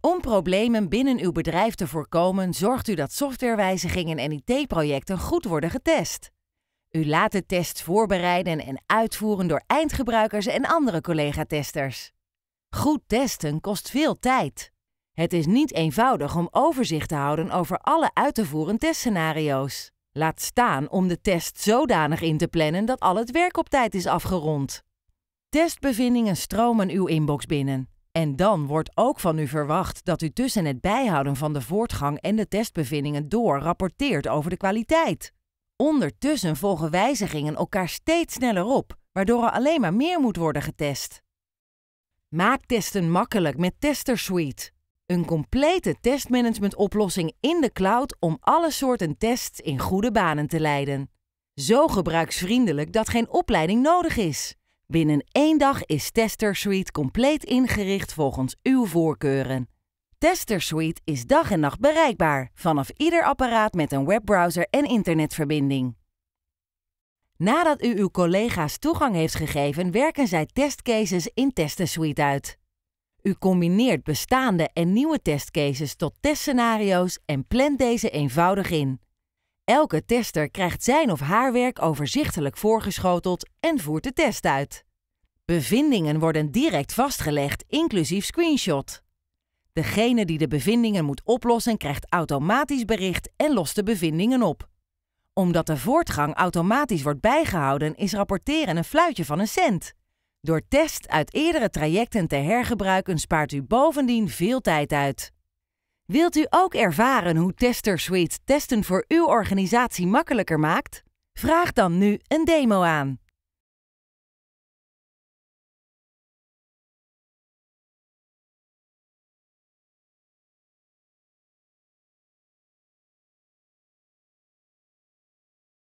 Om problemen binnen uw bedrijf te voorkomen, zorgt u dat softwarewijzigingen en IT-projecten goed worden getest. U laat de tests voorbereiden en uitvoeren door eindgebruikers en andere collega-testers. Goed testen kost veel tijd. Het is niet eenvoudig om overzicht te houden over alle uit te voeren testscenario's. Laat staan om de test zodanig in te plannen dat al het werk op tijd is afgerond. Testbevindingen stromen uw inbox binnen. En dan wordt ook van u verwacht dat u tussen het bijhouden van de voortgang en de testbevindingen door rapporteert over de kwaliteit. Ondertussen volgen wijzigingen elkaar steeds sneller op, waardoor er alleen maar meer moet worden getest. Maak testen makkelijk met TesterSuite. Een complete testmanagementoplossing in de cloud om alle soorten tests in goede banen te leiden. Zo gebruiksvriendelijk dat geen opleiding nodig is. Binnen één dag is TesterSuite compleet ingericht volgens uw voorkeuren. TesterSuite is dag en nacht bereikbaar vanaf ieder apparaat met een webbrowser en internetverbinding. Nadat u uw collega's toegang heeft gegeven, werken zij testcases in TesterSuite uit. U combineert bestaande en nieuwe testcases tot testscenario's en plant deze eenvoudig in. Elke tester krijgt zijn of haar werk overzichtelijk voorgeschoteld en voert de test uit. Bevindingen worden direct vastgelegd, inclusief screenshot. Degene die de bevindingen moet oplossen, krijgt automatisch bericht en lost de bevindingen op. Omdat de voortgang automatisch wordt bijgehouden, is rapporteren een fluitje van een cent. Door test uit eerdere trajecten te hergebruiken spaart u bovendien veel tijd uit. Wilt u ook ervaren hoe TesterSuite testen voor uw organisatie makkelijker maakt? Vraag dan nu een demo aan.